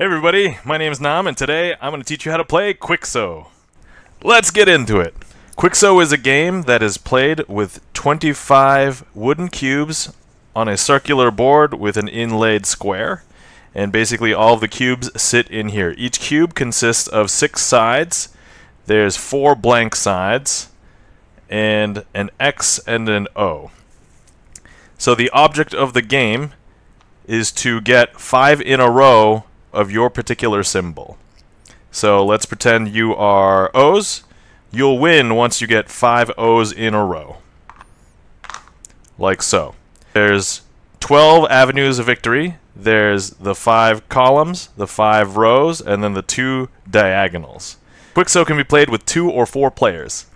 Hey everybody, my name is Nam and today I'm going to teach you how to play Quixo. Let's get into it. Quixo is a game that is played with 25 wooden cubes on a circular board with an inlaid square. And basically all the cubes sit in here. Each cube consists of six sides. There's four blank sides and an X and an O. So the object of the game is to get five in a row of your particular symbol. So let's pretend you are O's. You'll win once you get five O's in a row. Like so. There's 12 avenues of victory. There's the five columns, the five rows, and then the two diagonals. Quixo can be played with two or four players.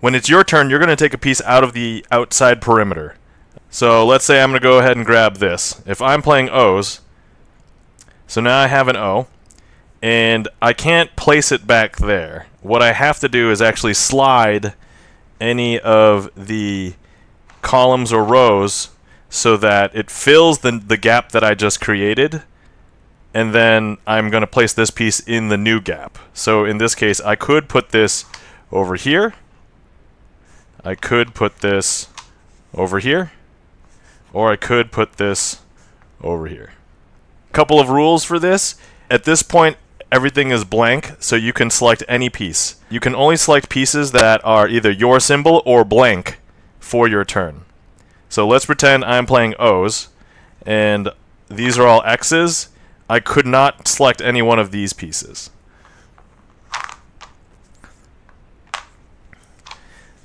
When it's your turn, you're going to take a piece out of the outside perimeter. So let's say I'm going to go ahead and grab this. If I'm playing O's, so now I have an O, and I can't place it back there. What I have to do is actually slide any of the columns or rows so that it fills the, the gap that I just created and then I'm going to place this piece in the new gap. So in this case I could put this over here I could put this over here or I could put this over here. Couple of rules for this. At this point everything is blank, so you can select any piece. You can only select pieces that are either your symbol or blank for your turn. So let's pretend I'm playing O's, and these are all X's. I could not select any one of these pieces.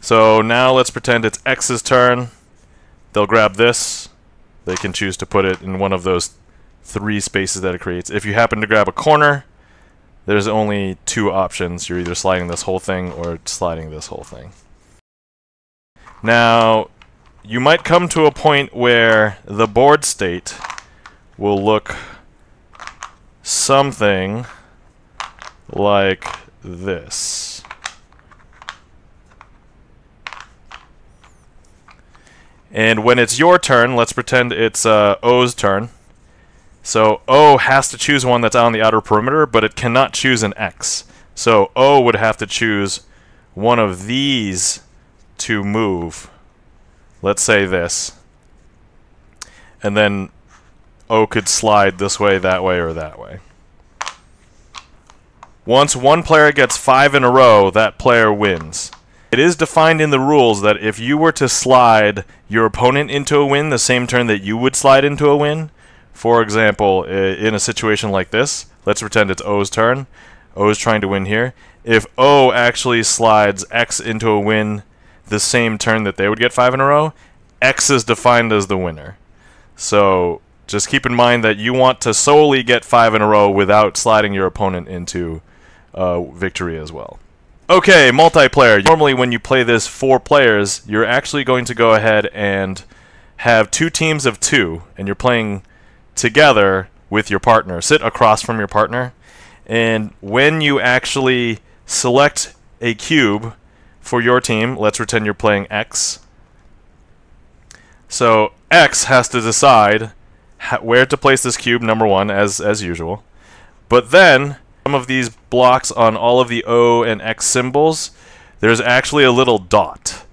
So now let's pretend it's X's turn. They'll grab this. They can choose to put it in one of those three spaces that it creates. If you happen to grab a corner, there's only two options. You're either sliding this whole thing or sliding this whole thing. Now, you might come to a point where the board state will look something like this. And when it's your turn, let's pretend it's uh, O's turn. So O has to choose one that's on the outer perimeter, but it cannot choose an X. So O would have to choose one of these to move. Let's say this. And then O could slide this way, that way, or that way. Once one player gets five in a row, that player wins. It is defined in the rules that if you were to slide your opponent into a win the same turn that you would slide into a win, for example, in a situation like this, let's pretend it's O's turn. O is trying to win here. If O actually slides X into a win the same turn that they would get five in a row, X is defined as the winner. So just keep in mind that you want to solely get five in a row without sliding your opponent into uh, victory as well. Okay, multiplayer. Normally when you play this four players, you're actually going to go ahead and have two teams of two, and you're playing together with your partner. Sit across from your partner. And when you actually select a cube for your team, let's pretend you're playing X. So X has to decide where to place this cube, number one, as, as usual. But then, some of these blocks on all of the O and X symbols, there's actually a little dot.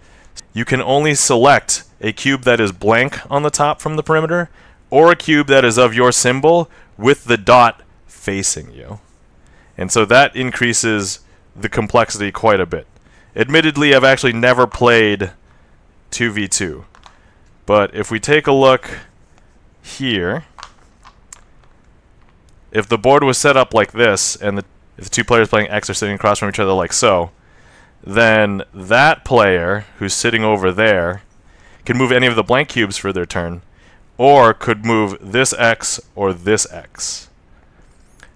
You can only select a cube that is blank on the top from the perimeter, or a cube that is of your symbol with the dot facing you. And so that increases the complexity quite a bit. Admittedly, I've actually never played 2v2. But if we take a look here, if the board was set up like this, and the, if the two players playing X are sitting across from each other like so, then that player who's sitting over there can move any of the blank cubes for their turn, or could move this x or this x.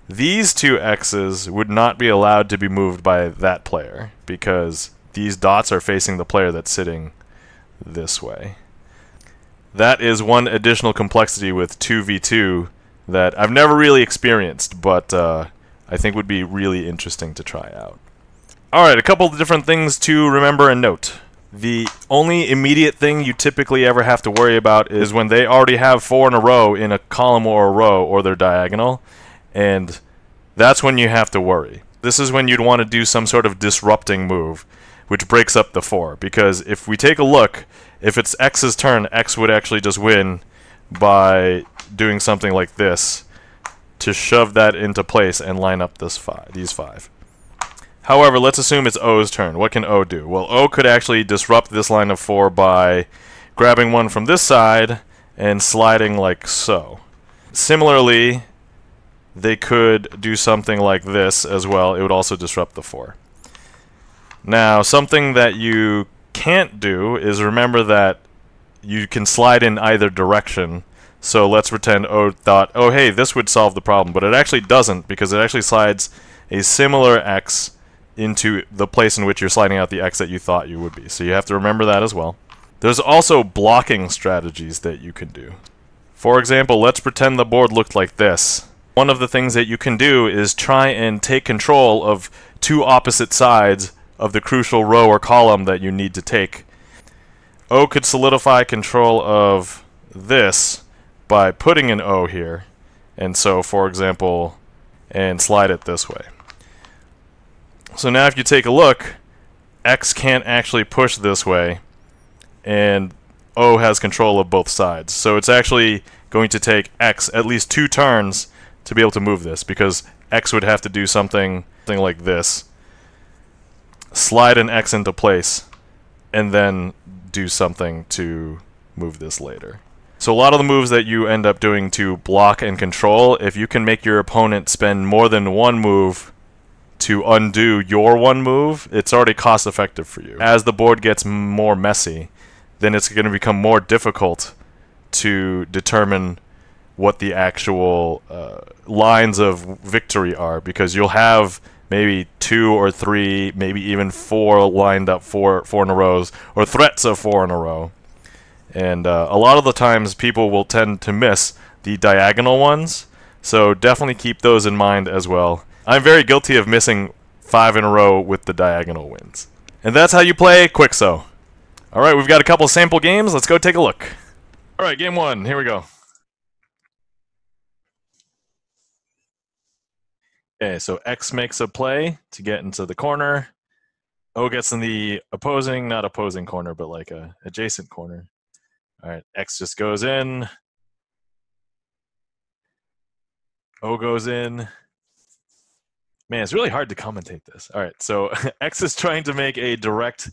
These two x's would not be allowed to be moved by that player because these dots are facing the player that's sitting this way. That is one additional complexity with 2v2 that I've never really experienced, but uh, I think would be really interesting to try out. Alright, a couple of different things to remember and note. The only immediate thing you typically ever have to worry about is when they already have four in a row in a column or a row or they're diagonal And that's when you have to worry. This is when you'd want to do some sort of disrupting move, which breaks up the 4. Because if we take a look, if it's X's turn, X would actually just win by doing something like this to shove that into place and line up this five, these five. However, let's assume it's O's turn. What can O do? Well, O could actually disrupt this line of four by grabbing one from this side and sliding like so. Similarly, they could do something like this as well. It would also disrupt the four. Now, something that you can't do is remember that you can slide in either direction so let's pretend O thought, oh hey, this would solve the problem, but it actually doesn't because it actually slides a similar X into the place in which you're sliding out the X that you thought you would be. So you have to remember that as well. There's also blocking strategies that you can do. For example, let's pretend the board looked like this. One of the things that you can do is try and take control of two opposite sides of the crucial row or column that you need to take. O could solidify control of this by putting an O here. And so, for example, and slide it this way. So now if you take a look, X can't actually push this way, and O has control of both sides. So it's actually going to take X at least two turns to be able to move this, because X would have to do something, something like this. Slide an X into place, and then do something to move this later. So a lot of the moves that you end up doing to block and control, if you can make your opponent spend more than one move to undo your one move, it's already cost effective for you. As the board gets more messy, then it's going to become more difficult to determine what the actual uh, lines of victory are because you'll have maybe two or three, maybe even four lined up four four in a row, or threats of four in a row. And uh, a lot of the times people will tend to miss the diagonal ones, so definitely keep those in mind as well. I'm very guilty of missing five in a row with the diagonal wins. And that's how you play Quixo. Alright, we've got a couple sample games. Let's go take a look. Alright, game one. Here we go. Okay, so X makes a play to get into the corner. O gets in the opposing, not opposing corner, but like a adjacent corner. All right, X just goes in. O goes in. Man, it's really hard to commentate this. All right, so X is trying to make a direct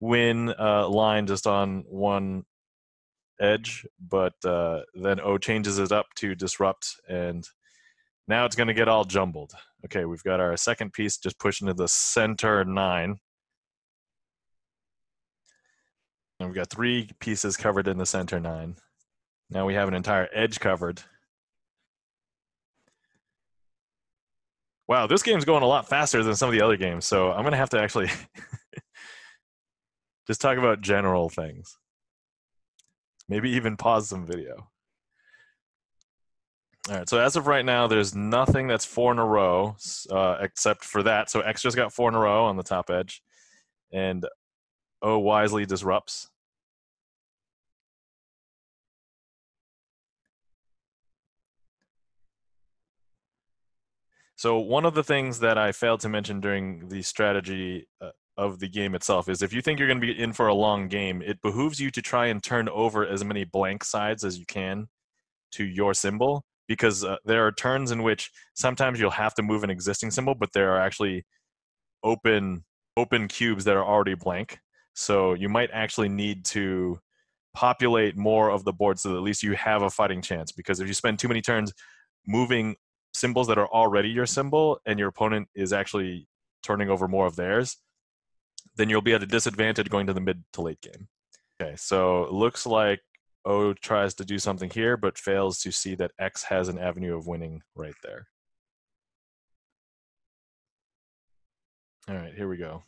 win uh, line just on one edge, but uh, then O changes it up to disrupt, and now it's going to get all jumbled. Okay, we've got our second piece just pushing to the center nine. And we've got three pieces covered in the center nine. Now we have an entire edge covered. Wow, this game's going a lot faster than some of the other games, so I'm going to have to actually just talk about general things. Maybe even pause some video. All right, so as of right now, there's nothing that's four in a row uh, except for that. So X just got four in a row on the top edge. And O wisely disrupts. So one of the things that I failed to mention during the strategy uh, of the game itself is if you think you're going to be in for a long game, it behooves you to try and turn over as many blank sides as you can to your symbol because uh, there are turns in which sometimes you'll have to move an existing symbol, but there are actually open open cubes that are already blank. So you might actually need to populate more of the board so that at least you have a fighting chance. Because if you spend too many turns moving symbols that are already your symbol and your opponent is actually turning over more of theirs, then you'll be at a disadvantage going to the mid to late game. Okay, so it looks like O tries to do something here, but fails to see that X has an avenue of winning right there. All right, here we go.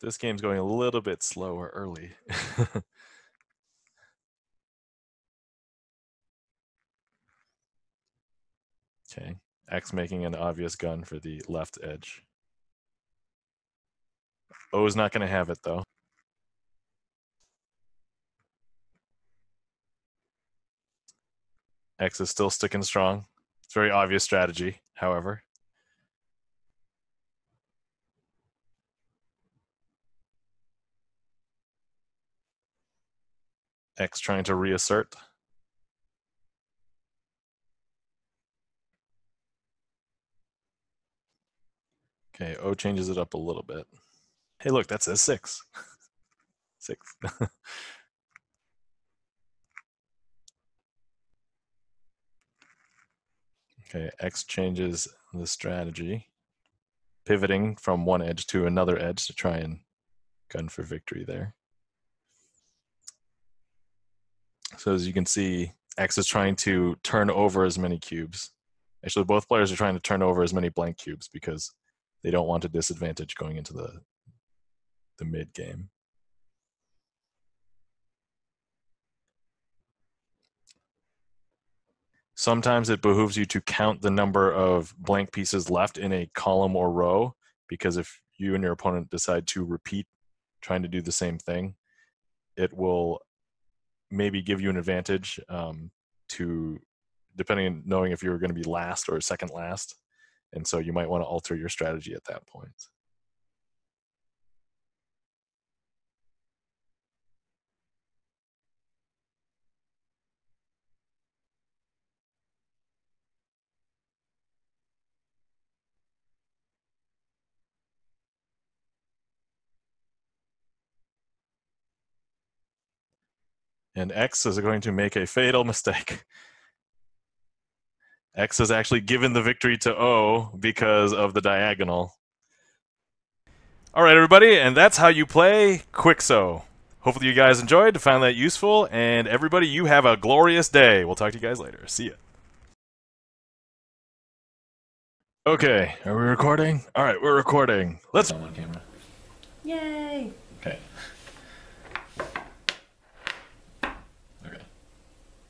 This game's going a little bit slower early. okay, X making an obvious gun for the left edge. O is not going to have it though. X is still sticking strong. It's very obvious strategy, however. X trying to reassert. Okay, O changes it up a little bit. Hey, look, that says six. six. okay, X changes the strategy, pivoting from one edge to another edge to try and gun for victory there. So as you can see, X is trying to turn over as many cubes. Actually, both players are trying to turn over as many blank cubes because they don't want a disadvantage going into the the mid game. Sometimes it behooves you to count the number of blank pieces left in a column or row because if you and your opponent decide to repeat trying to do the same thing, it will maybe give you an advantage um, to depending on knowing if you're going to be last or second last and so you might want to alter your strategy at that point. And X is going to make a fatal mistake. X has actually given the victory to O because of the diagonal. All right, everybody, and that's how you play Quixo. Hopefully you guys enjoyed, found that useful, and everybody, you have a glorious day. We'll talk to you guys later. See ya. Okay, are we recording? All right, we're recording. Let's on camera. Yay! Okay. Okay.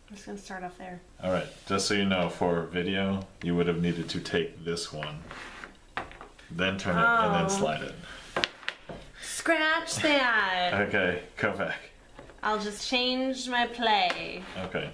I'm just gonna start off there. All right. Just so you know, for video, you would have needed to take this one, then turn it, and then Oh. slide it. Scratch that! Okay. Go back. I'll just change my play. Okay.